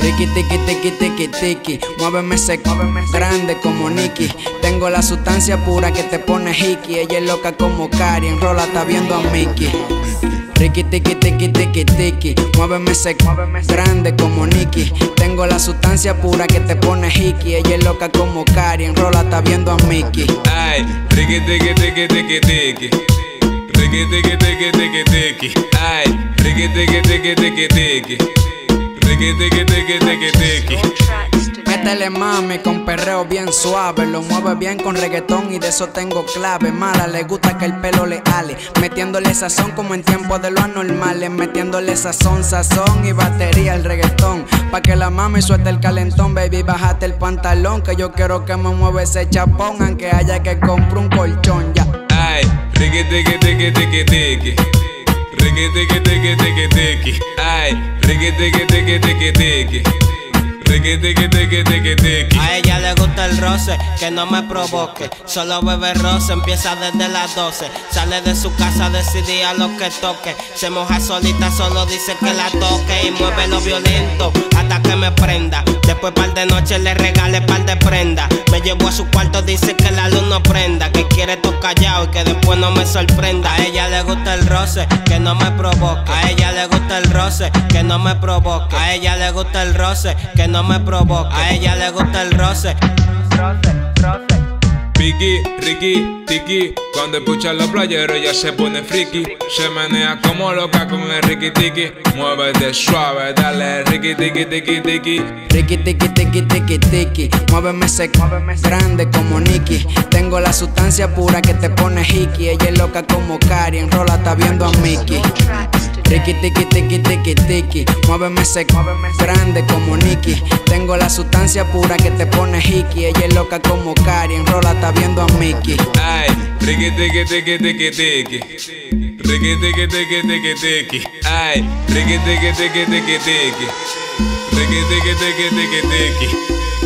Tiki, tiki, tiki, tiki, tiki. Muéveme ese grande como Nicky. Tengo la sustancia pura que te pone hickey. Ella es loca como Cari, en rola está viendo a Mickey. Ricky, tiki, tiki, tiki, tiki. Muéveme ese grande como Nicky. Tengo la sustancia pura que te pone hickey. Ella es loca como Cari, en rola está viendo a Mickey. Ay, Ricky, tiki, tiki, tiki, tiki. Tiki. Ay. Métele mami con perreo bien suave. Lo mueve bien con reggaetón y de eso tengo clave. Mala, le gusta que el pelo le ale. Metiéndole sazón como en tiempos de lo anormales. Metiéndole sazón, sazón y batería al reggaetón. Pa' que la mami suelte el calentón, baby. Bájate el pantalón. Que yo quiero que me mueva ese chapón. Aunque haya que comprar un colchón ya. Ay, tiki tiki tiki tiki tiki. Tiki tiki tiki tiki tiki. Ay, tiki tiki tiki tiki A ella le gusta el roce, que no me provoque. Solo bebe roce, empieza desde las 12. Sale de su casa, decidía lo que toque. Se moja solita, solo dice que la toque. Y mueve lo violento hasta que me prenda. Después, par de noche, le regale par de prenda. Me llevo a su cuarto, dice que la luz no prenda. Que quiere todo callado y que después no me sorprenda. A ella le gusta el roce, que no me provoque. A ella le gusta el roce, que no me provoque. A ella le gusta el roce, que no me provoque. A ella le gusta el roce. Piki, Ricky, Tiki, cuando escucha los playeros ya se pone friki Se menea como loca con el Ricky Tiki Muévete suave, dale Ricky Tiki Tiki Tiki Tiki tiki tiki tiki tiki, muéveme ese grande como Nicky. Tengo la sustancia pura que te pone hickey. Ella es loca como Cari, en rola está viendo a Mickey. Tiki tiki tiki tiki tiki, muéveme ese grande como Nicky. Tengo la sustancia pura que te pone hickey. Ella es loca como Cari, en rola está viendo a Mickey. Ay, Ricky Tiki Tiki Tiki Tiki Ricky Tiki Tiki Tiki Tiki Ay, Ricky Tiki Tiki Tiki Tiki Ricky Tiki Tiki Tiki Tiki